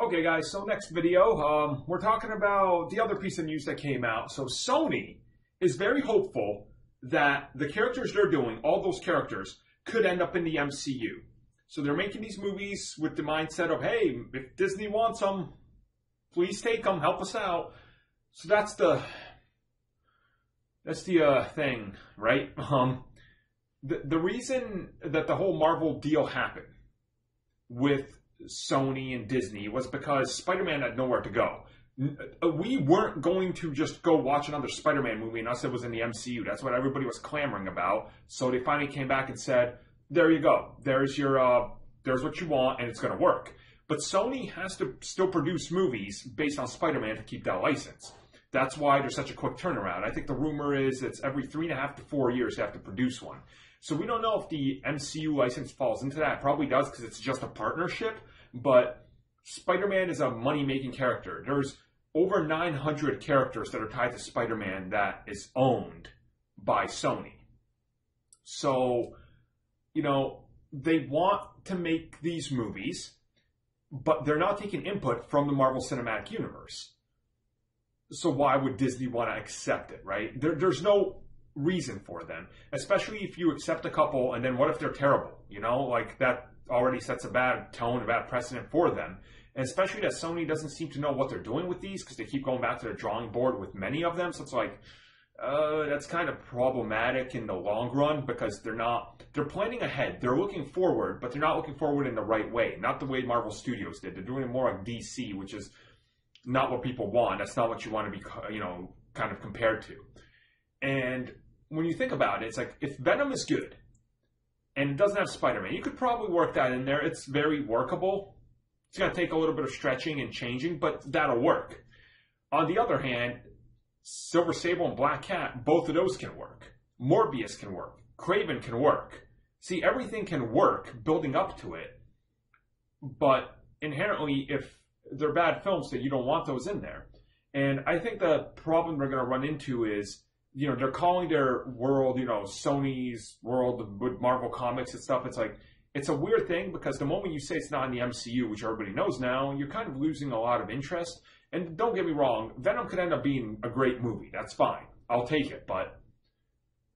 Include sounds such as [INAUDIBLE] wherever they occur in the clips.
Okay, guys, so next video, um, we're talking about the other piece of news that came out. So Sony is very hopeful that the characters they're doing, all those characters, could end up in the MCU. So they're making these movies with the mindset of, hey, if Disney wants them, please take them, help us out. So that's the that's the uh, thing, right? [LAUGHS] Um, the the reason that the whole Marvel deal happened with Sony and Disney was because Spider-Man had nowhere to go. Uh, we weren't going to just go watch another Spider-Man movie unless it was in the MCU. That's what everybody was clamoring about. So they finally came back and said, "There you go. There's your uh, there's what you want, and it's going to work." But Sony has to still produce movies based on Spider-Man to keep that license. That's why there's such a quick turnaround. I think the rumor is it's every three and a half to four years they have to produce one. So we don't know if the MCU license falls into that. It probably does because it's just a partnership. But Spider-Man is a money-making character. There's over 900 characters that are tied to Spider-Man that is owned by Sony. So, you know, they want to make these movies, but they're not taking input from the Marvel Cinematic Universe. So why would Disney want to accept it, right? There, there's no reason for them, especially if you accept a couple and then what if they're terrible? You know, like that already sets a bad tone, a bad precedent for them. And especially that Sony doesn't seem to know what they're doing with these because they keep going back to the drawing board with many of them. So it's like, uh, that's kind of problematic in the long run because they're not, they're planning ahead. They're looking forward, but they're not looking forward in the right way. Not the way Marvel Studios did. They're doing it more like DC, which is not what people want. That's not what you want to be, you know, kind of compared to. And when you think about it, it's like if Venom is good and it doesn't have Spider-Man, you could probably work that in there. It's very workable. It's going to take a little bit of stretching and changing, but that'll work. On the other hand, Silver Sable and Black Cat, both of those can work. Morbius can work. Kraven can work. See, everything can work building up to it, but inherently, if they're bad films, that you don't want those in there. And I think the problem we're going to run into is you know, they're calling their world, you know, Sony's world with Marvel Comics and stuff. It's like, it's a weird thing because the moment you say it's not in the MCU, which everybody knows now, you're kind of losing a lot of interest. And don't get me wrong, Venom could end up being a great movie. That's fine. I'll take it. But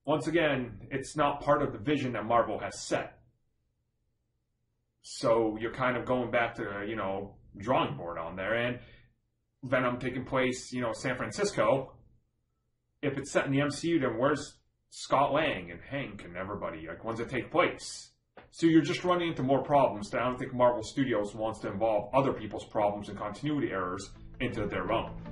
once again, it's not part of the vision that Marvel has set. So you're kind of going back to, you know, drawing board on there. And Venom taking place, you know, San Francisco, if it's set in the MCU, then where's Scott Lang and Hank and everybody? Like, when's it take place? So you're just running into more problems that I don't think Marvel Studios wants to involve other people's problems and continuity errors into their own.